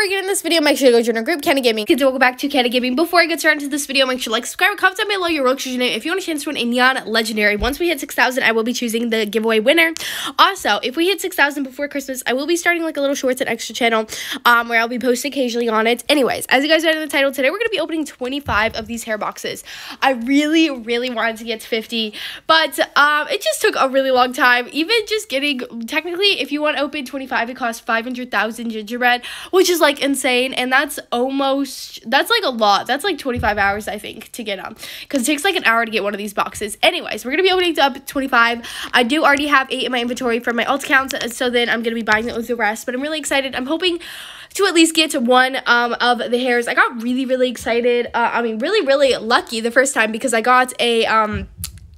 Before you get in this video, make sure to go join our group, Kanna Gaming. Kids, welcome back to Kanna Gaming. Before I get started into this video, make sure to like, subscribe, comment down below your Rogue name if you want a chance to win a Neon Legendary. Once we hit 6,000, I will be choosing the giveaway winner. Also, if we hit 6,000 before Christmas, I will be starting like a little shorts and extra channel um, where I'll be posting occasionally on it. Anyways, as you guys read in the title, today we're going to be opening 25 of these hare boxes. I really, really wanted to get to 50, but um, it just took a really long time. Even just getting, technically, if you want to open 25, it costs 500,000 gingerbread, which is like insane. And that's almost, that's like a lot. That's like 25 hours, I think, to get them. Because it takes like an hour to get one of these boxes. Anyways, we're going to be opening up 25. I do already have eight in my inventory for my alt accounts, so then I'm going to be buying the rest. But I'm really excited. I'm hoping to at least get to one um, of the hares. I got really, really excited. Uh, I mean, really, really lucky the first time because I got a... Um,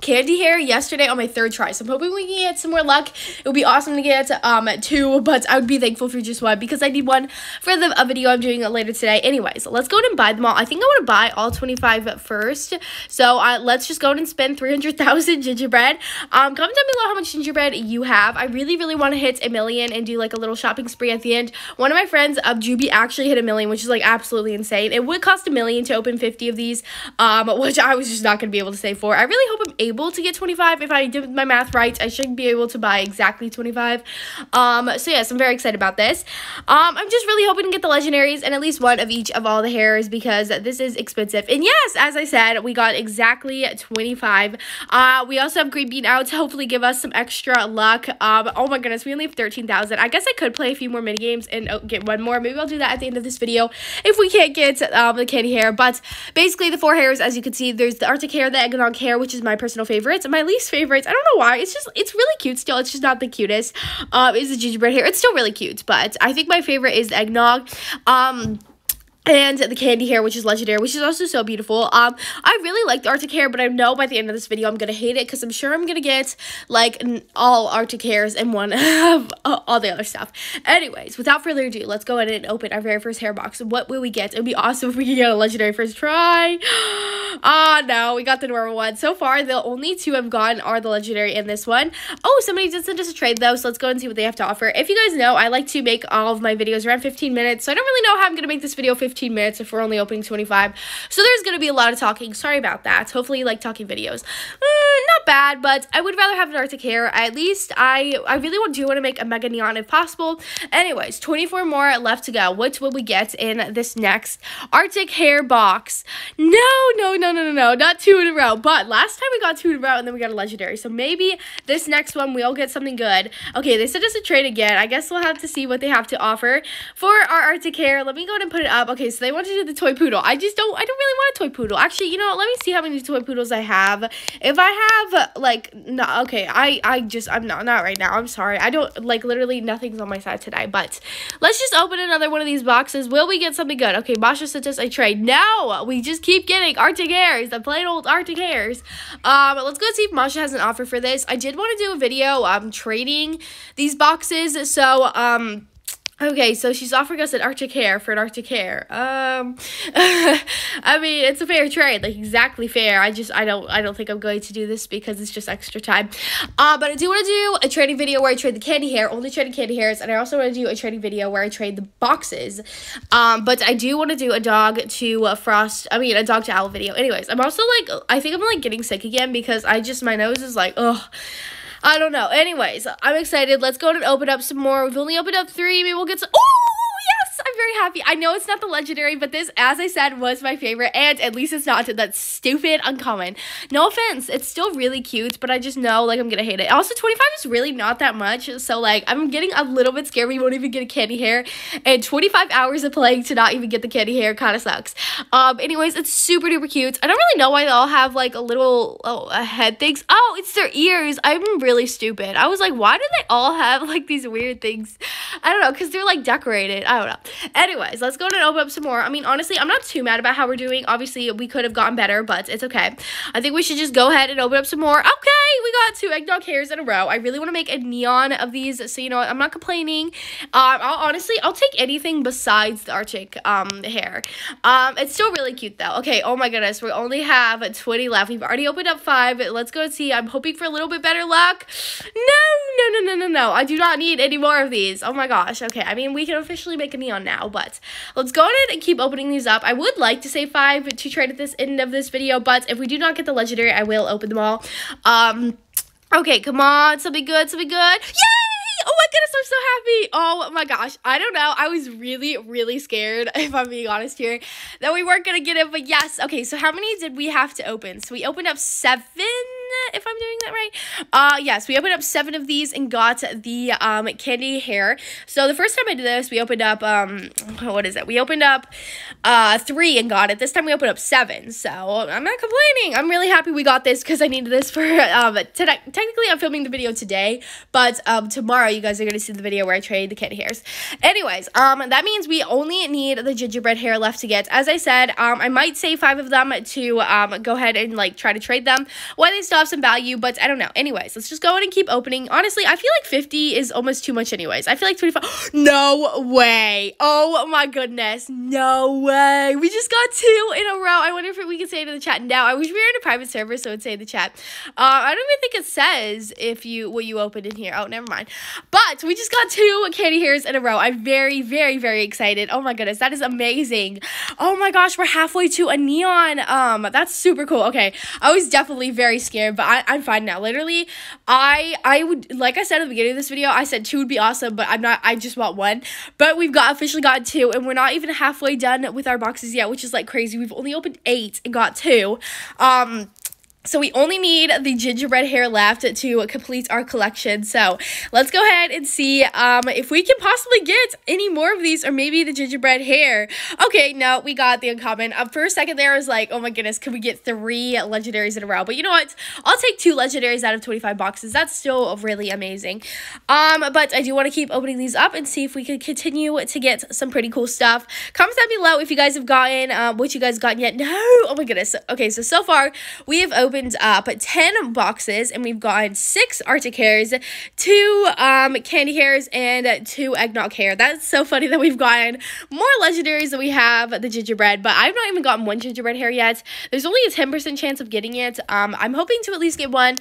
candy hare yesterday on my third try. So I'm hoping we can get some more luck. It would be awesome to get um two, but I would be thankful for just one because I need one for the video I'm doing later today. Anyways, let's go and buy them all. I think I want to buy all 25 at first. So uh, let's just go and spend 300,000 gingerbread. Um, comment down below how much gingerbread you have. I really, really want to hit a million and do like a little shopping spree at the end. One of my friends, um, Juby, actually hit a million, which is like absolutely insane. It would cost a million to open 50 of these, um, which I was just not going to be able to save for. I really hope I'm able to get 25. If I did my math right, I should be able to buy exactly 25. Um, so yes, I'm very excited about this. Um, I'm just really hoping to get the legendaries and at least one of each of all the hares because this is expensive. And yes, as I said, we got exactly 25. Uh, we also have green bean out to hopefully give us some extra luck. Um, oh my goodness, we only have 13,000. I guess I could play a few more mini games and oh, get one more. Maybe I'll do that at the end of this video if we can't get um, the candy hare. But basically, the four hares, as you can see, there's the Arctic hare, the eggnog hare, which is my personal favorites. My least favorites, I don't know why. It's just, it's really cute still. It's just not the cutest. Um, is the gingerbread hare. It's still really cute, but I think my favorite is eggnog. Um, and the candy hare, which is legendary, which is also so beautiful. Um, I really like the Arctic hare, but I know by the end of this video I'm gonna hate it because I'm sure I'm gonna get like all Arctic hares and one of all the other stuff. Anyways, without further ado, let's go ahead and open our very first hare box. What will we get? It would be awesome if we could get a legendary first try. Ah, oh, no, we got the normal one. So far, the only two I've gotten are the legendary and this one. Oh, somebody did send us a trade though, so let's go and see what they have to offer. If you guys know, I like to make all of my videos around 15 minutes, so I don't really know how I'm gonna make this video 15 15 minutes if we're only opening 25. So there's going to be a lot of talking. Sorry about that. Hopefully like talking videos. Uh, not bad, but I would rather have an Arctic hare. At least I, I really do want to make a Mega Neon if possible. Anyways, 24 more left to go. What will we get in this next Arctic hare box? No, no, no, no, no, no. Not two in a row. But last time we got two in a row and then we got a legendary. So maybe this next one we'll get something good. Okay, they sent us a trade again. I guess we'll have to see what they have to offer for our Arctic hare. Let me go ahead and put it up. Okay, Okay, so they want to do the toy poodle. I just don't, I don't really want a toy poodle. Actually, you know what? Let me see how many toy poodles I have. If I have, like, no, okay, I, I just, I'm not, not right now. I'm sorry. I don't, like, literally nothing's on my side today. But let's just open another one of these boxes. Will we get something good? Okay, Masha sent us a trade. No, we just keep getting Arctic hares, the plain old Arctic hares. Um, let's go see if Masha has an offer for this. I did want to do a video, um, trading these boxes. So, um, Okay, so she's offering us an Arctic hare for an Arctic hare. Um, I mean, it's a fair trade, like exactly fair. I just, I don't, I don't think I'm going to do this because it's just extra time. Uh, but I do want to do a trading video where I trade the candy hare, only trading candy hares, and I also want to do a trading video where I trade the boxes. Um, but I do want to do a dog to uh, frost. I mean, a dog to owl video. Anyways, I'm also like, I think I'm like getting sick again because I just my nose is like, ugh. I don't know. Anyways, I'm excited. Let's go and open up some more. We've only opened up three. Maybe we'll get some. Oh! Very happy. I know it's not the legendary, but this, as I said, was my favorite. And at least it's not that stupid uncommon. No offense. It's still really cute, but I just know, like, I'm gonna hate it. Also, 25 is really not that much. So, like, I'm getting a little bit scared we won't even get a candy hare. And 25 hours of playing to not even get the candy hare kind of sucks. Um, anyways, it's super duper cute. I don't really know why they all have, like, a little oh, a head things. Oh, it's their ears. I'm really stupid. I was like, why do they all have, like, these weird things? I don't know, because they're, like, decorated. I don't know. Anyways, let's go and open up some more. I mean, honestly, I'm not too mad about how we're doing. Obviously, we could have gotten better, but it's okay. I think we should just go ahead and open up some more. Okay, we got two eggnog hares in a row. I really want to make a neon of these, so you know? I'm not complaining. Um, I'll honestly, I'll take anything besides the Arctic um hare. Um, it's still really cute though. Okay, oh my goodness, we only have 20 left. We've already opened up five. Let's go and see. I'm hoping for a little bit better luck. No, no, no, no, no, no. I do not need any more of these. Oh my gosh. Okay, I mean, we can officially make a neon now, but let's go ahead and keep opening these up. I would like to say five to trade at this end of this video, but if we do not get the legendary, I will open them all. Um, okay, come on, something good, something good. Yay! Oh my goodness, I'm so happy. Oh my gosh. I don't know. I was really, really scared, if I'm being honest here, that we weren't going to get it. But yes. Okay, so how many did we have to open? So we opened up seven if I'm doing that right. Uh, yes, we opened up seven of these and got the um, candy hare. So the first time I did this, we opened up, um, what is it? We opened up uh, three and got it. This time we opened up seven. So I'm not complaining. I'm really happy we got this because I needed this for, um, technically I'm filming the video today, but um, tomorrow you guys are going to see the video where I trade the candy hares. Anyways, um, that means we only need the gingerbread hare left to get. As I said, um, I might save five of them to um, go ahead and like try to trade them. Why they still have some value, but I don't know. Anyways, let's just go in and keep opening. Honestly, I feel like 50 is almost too much anyways. I feel like 25. No way. Oh my goodness. No way. We just got two in a row. I wonder if we can say it in the chat now. I wish we were in a private server so it would say in the chat. Uh, I don't even think it says if you what you opened in here. Oh, never mind. But we just got two candy hares in a row. I'm very, very, very excited. Oh my goodness. That is amazing. Oh my gosh. We're halfway to a neon. Um, That's super cool. Okay. I was definitely very scared, but I, I'm fine now. Literally, I I would like I said at the beginning of this video, I said two would be awesome, but I'm not. I just want one. But we've got officially got two, and we're not even halfway done with our boxes yet, which is like crazy. We've only opened eight and got two. Um so we only need the gingerbread hare left to complete our collection. So let's go ahead and see um, if we can possibly get any more of these or maybe the gingerbread hare. Okay, no, we got the uncommon. Uh, for a second there, I was like, oh my goodness, can we get three legendaries in a row? But you know what? I'll take two legendaries out of 25 boxes. That's still really amazing. Um, But I do want to keep opening these up and see if we can continue to get some pretty cool stuff. Comment down below if you guys have gotten uh, what you guys gotten yet. No! Oh my goodness. Okay, so so far we have opened opened up 10 boxes and we've gotten six Arctic hares, two um, candy hares, and two eggnog hare. That's so funny that we've gotten more legendaries than we have the gingerbread, but I've not even gotten one gingerbread hare yet. There's only a 10% chance of getting it. Um, I'm hoping to at least get one,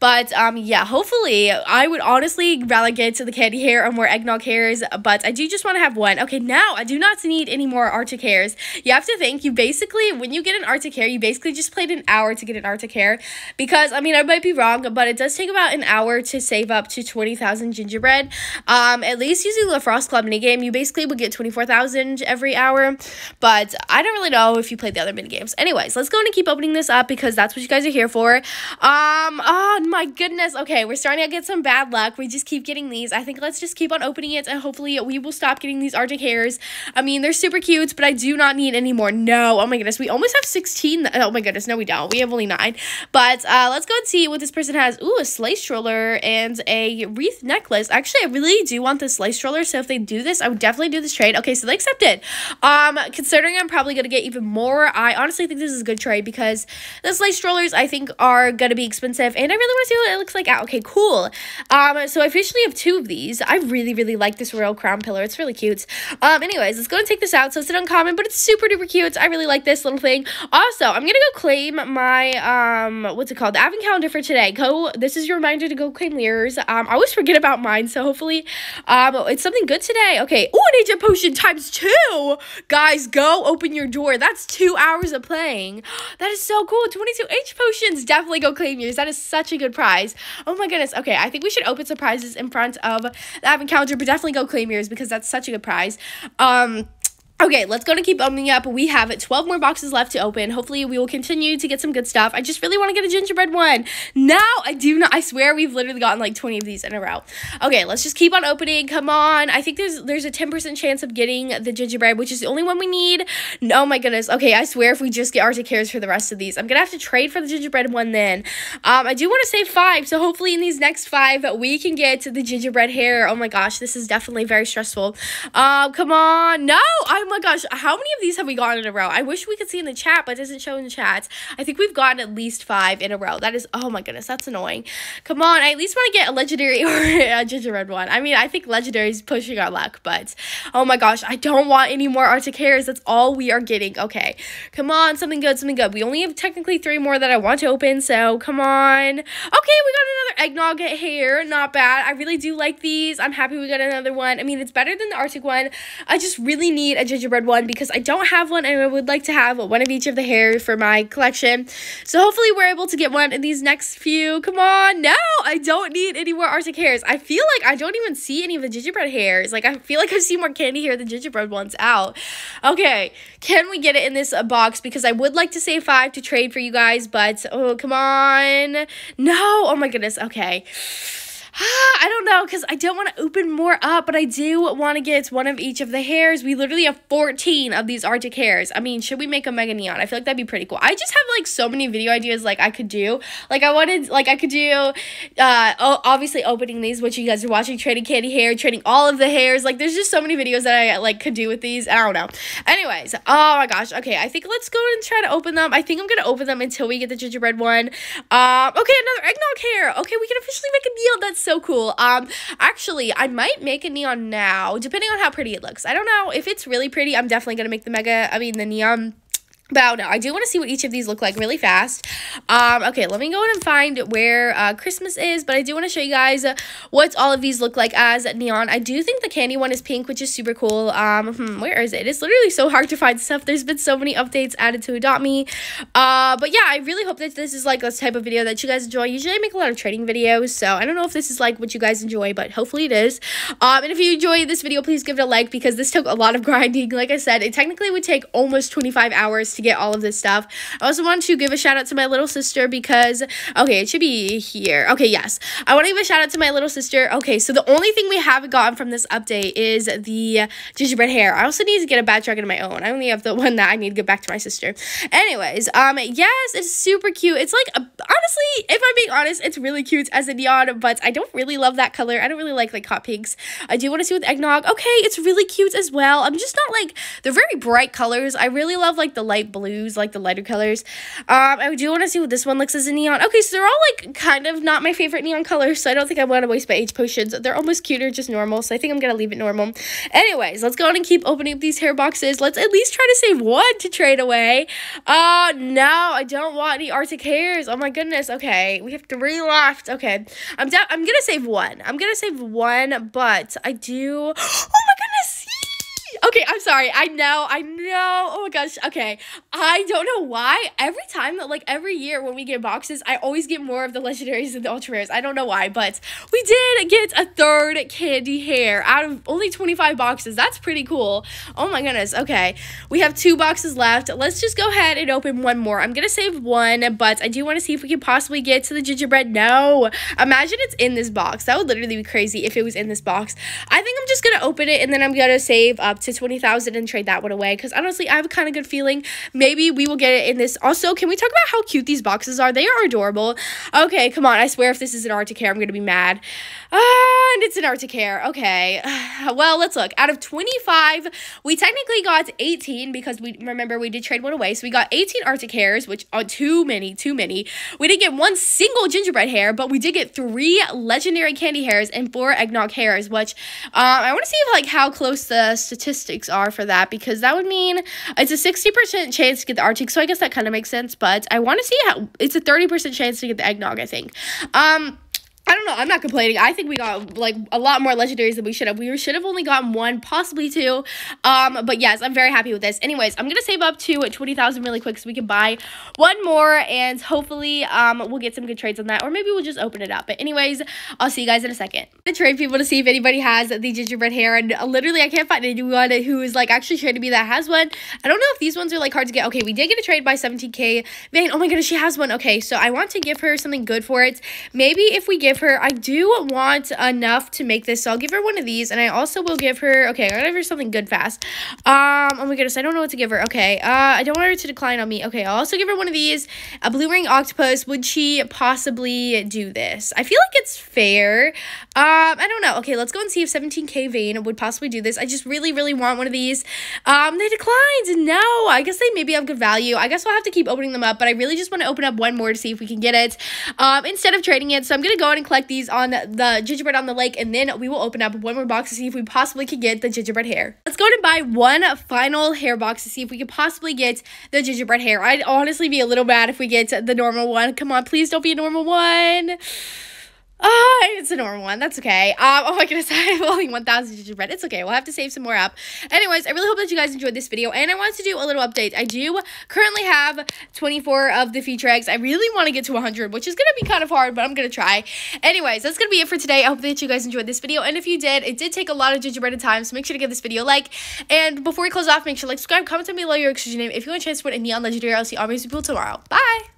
but um, yeah, hopefully. I would honestly rather get to the candy hare or more eggnog hares, but I do just want to have one. Okay, now I do not need any more Arctic hairs. You have to think, you basically, when you get an Arctic hare, you basically just played an hour to get an Arctic hare hare because I mean I might be wrong, but it does take about an hour to save up to twenty thousand gingerbread. Um, at least using the Frostclaw mini game, you basically would get twenty four thousand every hour. But I don't really know if you played the other mini games. Anyways, let's go and keep opening this up because that's what you guys are here for. Um, oh my goodness. Okay, we're starting to get some bad luck. We just keep getting these. I think let's just keep on opening it and hopefully we will stop getting these Arctic hares. I mean, they're super cute, but I do not need any more. No. Oh my goodness. We almost have 16. Oh my goodness. No, we don't. We have only nine. But uh, let's go and see what this person has. Ooh, a sleigh stroller and a wreath necklace. Actually, I really do want this sleigh stroller. So if they do this, I would definitely do this trade. Okay, so they accepted. Um, considering I'm probably to get even more, I honestly think this is a good trade because the sleigh strollers, I think, are to be expensive. And I really want to see what it looks like. Ah, okay, cool. Um, so I officially have two of these. I really, really like this royal crown pillar. It's really cute. Um, anyways, let's go and take this out. So it's an uncommon, but it's super duper cute. I really like this little thing. Also, I'm to go claim my, um, what's it called? The advent calendar for today. Go, this is your reminder to go claim Lear's. Um, I always forget about mine, so hopefully, um, it's something good today. Okay. Oh, an age potion times two. Guys, go open your door. That's two hours of playing. That is so cool. 22 age potions. Definitely go claim yours. That is such a good prize. Oh my goodness. Okay, I think we should open surprises in front of the advent calendar, but definitely go claim yours because that's such a good prize. Um, Okay, let's go to keep opening up. We have 12 more boxes left to open. Hopefully, we will continue to get some good stuff. I just really want to get a gingerbread one. Now, I do not. I swear we've literally gotten like 20 of these in a row. Okay, let's just keep on opening. Come on. I think there's there's a 10% chance of getting the gingerbread, which is the only one we need. Oh my goodness. Okay, I swear if we just get Arctic hairs for the rest of these, I'm going to have to trade for the gingerbread one then. Um, I do want to save five, so hopefully in these next five, we can get the gingerbread hare. Oh my gosh, this is definitely very stressful. Um, come on. No. Oh my gosh. How many of these have we gotten in a row? I wish we could see in the chat, but it doesn't show in the chat. I think we've gotten at least five in a row. That is, oh my goodness, that's annoying. Come on. I at least want to get a legendary or a gingerbread one. I mean, I think legendary is pushing our luck, but oh my gosh, I don't want any more Arctic hares. That's all we are getting. Okay. Come on. Something good, something good. We only have technically three more that I want to open, so come on. Okay, we got another eggnog hare. Not bad. I really do like these. I'm happy we got another one. I mean, it's better than the Arctic one. I just really need a gingerbread one because I don't have one and I would like to have one of each of the hare for my collection. So hopefully we're able to get one in these next few. Come on. No, I don't need any more Arctic hares. I feel like I don't even see any of the gingerbread hares. Like, I feel like I've seen more candy hare than gingerbread ones out. Okay, can we get it in this box? Because I would like to save five to trade for you guys, but oh, come on. No. Oh my goodness. Okay. I don't know because I don't want to open more up, but I do want to get one of each of the hares. We literally have 14 of these Arctic hares. I mean, should we make a Mega Neon? I feel like that'd be pretty cool. I just have like so many video ideas like I could do. Like I wanted, like I could do, uh, obviously opening these, which you guys are watching, trading candy hare, trading all of the hares. Like there's just so many videos that I like could do with these. I don't know. Anyways, oh my gosh. Okay, I think let's go and try to open them. I think I'm going to open them until we get the gingerbread one. Um, okay, another eggnog hare. Okay, we can officially make a neon. That's so cool. Um, actually, I might make a neon now, depending on how pretty it looks. I don't know if it's really pretty. I'm definitely gonna make the mega. I mean, the neon but I don't know. I do want to see what each of these look like really fast. Um, okay, let me go and find where uh, Christmas is. But I do want to show you guys what all of these look like as neon. I do think the candy one is pink, which is super cool. Um, hmm, where is it? It's literally so hard to find stuff. There's been so many updates added to Adopt Me. Uh, but yeah, I really hope that this is like this type of video that you guys enjoy. Usually I make a lot of trading videos. So I don't know if this is like what you guys enjoy, but hopefully it is. Um, and if you enjoy this video, please give it a like because this took a lot of grinding. Like I said, it technically would take almost 25 hours to get all of this stuff. I also want to give a shout out to my little sister because, okay, it should be here. Okay, yes. I want to give a shout out to my little sister. Okay, so the only thing we haven't gotten from this update is the gingerbread hare. I also need to get a bat dragon of my own. I only have the one that I need to give back to my sister. Anyways, um, yes, it's super cute. It's like, a, honestly, if I'm being honest, it's really cute as a neon, but I don't really love that color. I don't really like like hot pinks. I do want to see with eggnog. Okay, it's really cute as well. I'm just not like, they're very bright colors. I really love like the light blues like the lighter colors. Um, I do want to see what this one looks as a neon. Okay, so they're all like kind of not my favorite neon colors, so I don't think I want to waste my age potions. They're almost cuter, just normal, so I think I'm gonna leave it normal. Anyways, let's go on and keep opening up these hare boxes. Let's at least try to save one to trade away. Uh, no, I don't want any Arctic hares. Oh my goodness. Okay, we have three left. Okay, I'm I'm gonna save one. I'm gonna save one, but I do. Oh my goodness sorry. I know. I know. Oh my gosh. Okay. I don't know why. Every time that like every year when we get boxes, I always get more of the legendaries than the ultra rares. I don't know why, but we did get a third candy hare out of only 25 boxes. That's pretty cool. Oh my goodness. Okay. We have two boxes left. Let's just go ahead and open one more. I'm going to save one, but I do want to see if we can possibly get to the gingerbread. No. Imagine it's in this box. That would literally be crazy if it was in this box. I think I'm just going to open it and then I'm going to save up to 20,000 2000 and trade that one away because honestly, I have a kind of good feeling maybe we will get it in this. Also, can we talk about how cute these boxes are? They are adorable. Okay, come on. I swear if this is an Arctic hare, I'm going to be mad. Ah, and it's an Arctic hare. Okay. Well, let's look. Out of 25, we technically got 18 because we remember we did trade one away. So we got 18 Arctic hares, which are too many, too many. We didn't get one single gingerbread hare, but we did get three legendary candy hares and four eggnog hares, which um, I want to see if like how close the statistics are for that because that would mean it's a 60% chance to get the Arctic. So I guess that kind of makes sense, but I want to see how it's a 30% chance to get the eggnog, I think. Um, I don't know. I'm not complaining. I think we got like a lot more legendaries than we should have. We should have only gotten one, possibly two. Um, but yes, I'm very happy with this. Anyways, I'm gonna save up to 20,000 really quick so we can buy one more, and hopefully, um, we'll get some good trades on that, or maybe we'll just open it up. But anyways, I'll see you guys in a second. I trade people to see if anybody has the gingerbread hare, and literally, I can't find anyone who is like actually trading me that has one. I don't know if these ones are like hard to get. Okay, we did get a trade by 17k. Vane, oh my goodness, she has one. Okay, so I want to give her something good for it. Maybe if we give give her, I do want enough to make this, so I'll give her one of these, and I also will give her, okay, I'm gonna give her something good fast. Um, oh my goodness, I don't know what to give her. Okay, uh, I don't want her to decline on me. Okay, I'll also give her one of these, a blue ring octopus. Would she possibly do this? I feel like it's fair. Um, I don't know. Okay, let's go and see if 17k Vayne would possibly do this. I just really, really want one of these. Um, they declined. No, I guess they maybe have good value. I guess I'll have to keep opening them up, but I really just want to open up one more to see if we can get it um, instead of trading it. So I'm to go ahead and collect these on the gingerbread on the lake, and then we will open up one more box to see if we possibly can get the gingerbread hare. Let's go and buy one final hare box to see if we can possibly get the gingerbread hare. I'd honestly be a little mad if we get the normal one. Come on, please don't be a normal one. Oh, it's a normal one. That's okay. Um, oh my goodness, I have only 1,000 gingerbread. It's okay. We'll have to save some more up. Anyways, I really hope that you guys enjoyed this video, and I wanted to do a little update. I do currently have 24 of the feature eggs. I really want to get to 100, which is going to be kind of hard, but I'm going to try. Anyways, that's going to be it for today. I hope that you guys enjoyed this video, and if you did, it did take a lot of gingerbread and time, so make sure to give this video a like. And before we close off, make sure to like, subscribe, comment down below your exclusion name. If you want a chance to win a Neon Legendary, I'll see all my people tomorrow. Bye!